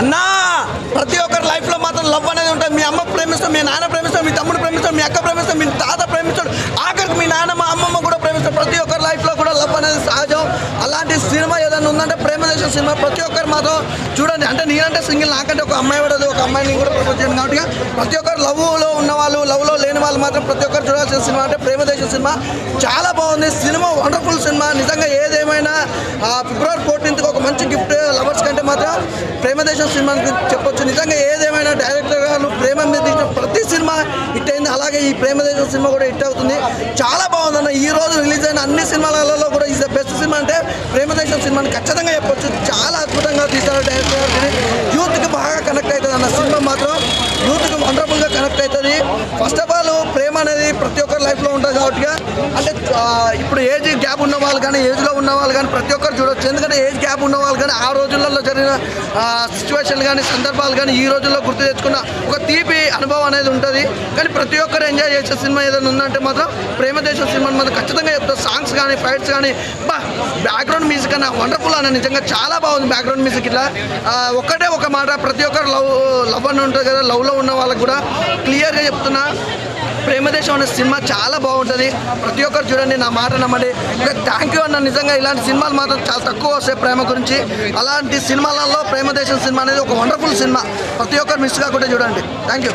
అన్నా ప్రతి ఒక్కరి లైఫ్లో మాత్రం లవ్ అనేది ఉంటుంది. మీ అమ్మ ప్రేమిస్తాం మీ నాన్న ప్రేమిస్తాం మీ తమ్ముడు ప్రేమిస్తాం మీ అక్క ప్రేమిస్తాం మీ తాత ప్రేమిస్తాడు. ఆఖరికి మీ నాన్నమ్మ అమ్మమ్మ కూడా ప్రేమిస్తాం ప్రతి ఒక్కరి లైఫ్లో కూడా లవ్ అనేది సహజం. అలాంటి సినిమా ఏదైనా ఉందంటే ప్రేమదేశం సినిమా. ప్రతి ఒక్కరు మాత్రం చూడండి. అంటే నేనంటే సింగిల్ నాకంటే ఒక అమ్మాయి కూడా ఒక అమ్మాయిని కూడా ప్రపోజ్ చేయను కాబట్టి ప్రతి ఒక్కరు లవ్లో ఉన్న వాళ్ళు లవ్లో లేని వాళ్ళు మాత్రం ప్రతి ఒక్కరు చూడాల్సిన సినిమా అంటే ప్రేమదేశం సినిమా. చాలా బాగుంది. సినిమా వండర్ఫుల్ సినిమా. నిజంగా ఏదేమైనా ఫిబ్రవరి మంచి గిఫ్ట్ లవర్స్ eh, కంటే మాత్రం ప్రేమదేశం సినిమా అని చెప్పొచ్చు. నిజంగా ఏదేమైనా డైరెక్టర్ గారు ప్రేమ మీద ప్రతి సినిమా హిట్ అయింది. అలాగే ఈ ప్రేమదేశం సినిమా కూడా హిట్ అవుతుంది. చాలా బాగుందన్న ఈ రోజు రిలీజ్ అయిన అన్ని సినిమాలలో కూడా ఈజ్ ద బెస్ట్ సినిమా అంటే ప్రేమదేశం సినిమాని ఖచ్చితంగా చెప్పొచ్చు. చాలా అద్భుతంగా తీశారు డైరెక్టర్ గారిని యూత్కి బాగా కనెక్ట్ అవుతుంది అన్న సినిమా మాత్రం. యూత్కి వండర్ఫుల్గా కనెక్ట్ అవుతుంది. ఫస్ట్ ఆఫ్ ఆల్ ప్రేమ అనేది ప్రతి ఒక్కరి లైఫ్లో ఉంటుంది కాబట్టి అంటే ఇప్పుడు ఏజ్ గ్యాప్ ఉన్న వాళ్ళు కానీ ఏజ్లో ఉన్న వాళ్ళు కానీ ప్రతి ఒక్కరు చూడొచ్చు. ఎందుకంటే ఏజ్ గ్యాప్ ఉన్న వాళ్ళు కానీ ఆ రోజులలో జరిగిన సిచ్యువేషన్లు కానీ సందర్భాలు కానీ ఈ రోజుల్లో గుర్తు తెచ్చుకున్న ఒక తీపి అనుభవం అనేది ఉంటుంది. కానీ ప్రతి ఒక్కరు ఎంజాయ్ చేసే సినిమా ఏదైనా ఉందంటే మాత్రం ప్రేమదేశం సినిమాని మాత్రం ఖచ్చితంగా చెప్తారు సాంగ్స్ కానీ ఫైట్స్ కానీ బా బ్యాక్గ్రౌండ్ మ్యూజిక్ అన్న వండర్ఫుల్ అన్న నిజంగా చాలా బాగుంది బ్యాక్గ్రౌండ్ మ్యూజిక్ ఇట్లా. ఒక్కటే ఒక మాట ప్రతి ఒక్కరు లవ్ లవ్ అని ఉంటుంది కదా లవ్లో ఉన్న వాళ్ళకి కూడా క్లియర్గా చెప్తున్నా. ప్రేమదేశం అనే సినిమా చాలా బాగుంటుంది. ప్రతి ఒక్కరు చూడండి నా మాట నమ్మండి. థ్యాంక్ యూ అన్న నిజంగా ఇలాంటి సినిమాలు మాత్రం చాలా తక్కువ వస్తాయి ప్రేమ గురించి. అలాంటి సినిమాలలో ప్రేమదేశం సినిమా అనేది ఒక వండర్ఫుల్ సినిమా. ప్రతి ఒక్కరు మిస్ కాకుండా చూడండి. Thank you